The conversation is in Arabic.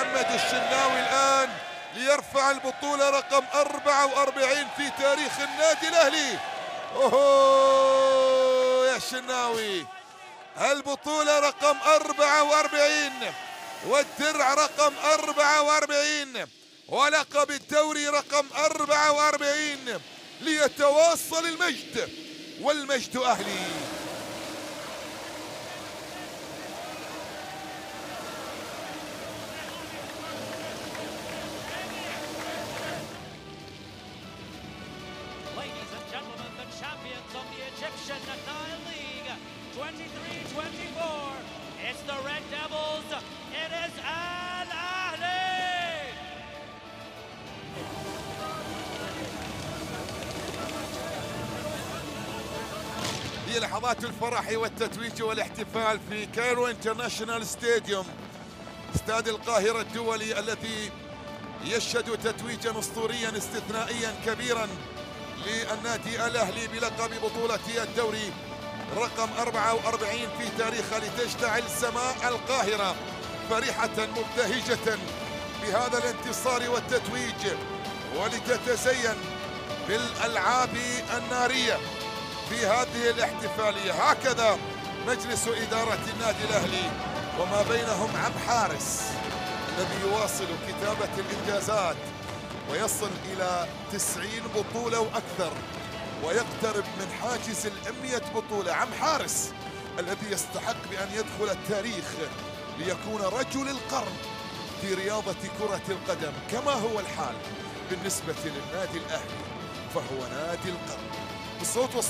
محمد الشناوي الآن ليرفع البطولة رقم 44 في تاريخ النادي الأهلي. أوه يا الشناوي. البطولة رقم 44 والدرع رقم 44 ولقب الدوري رقم 44 ليتواصل المجد. والمجد أهلي. Of the Egyptian Nile League 23-24. It's the Red Devils. It is Al Ahly. هي لحظات الفرح والتتويج والاحتفال في Cairo International Stadium استاد القاهرة الدولي الذي يشهد تتويجا اسطوريا استثنائيا كبيرا للنادي الأهلي بلقب بطولة الدوري. رقم 44 في تاريخه لتشتعل سماء القاهرة. فرحة مبتهجة بهذا الانتصار والتتويج. ولتتزين بالألعاب النارية في هذه الاحتفالية. هكذا مجلس إدارة النادي الأهلي وما بينهم عم حارس الذي يواصل كتابة الإنجازات. ويصل إلى 90 بطولة وأكثر ويقترب من حاجز الأمية بطولة. عم حارس الذي يستحق بأن يدخل التاريخ ليكون رجل القرن في رياضة كرة القدم. كما هو الحال بالنسبة للنادي الأهلي فهو نادي القرن. بالصوت والصورة